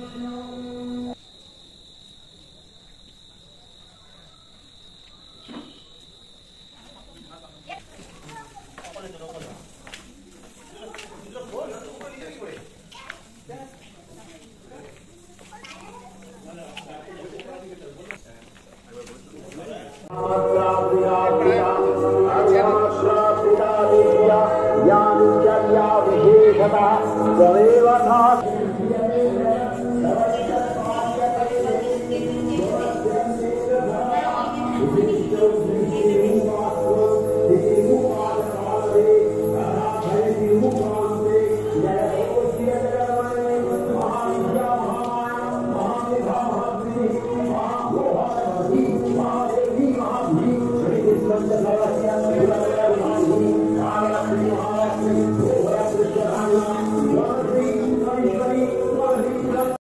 Yeah. Deus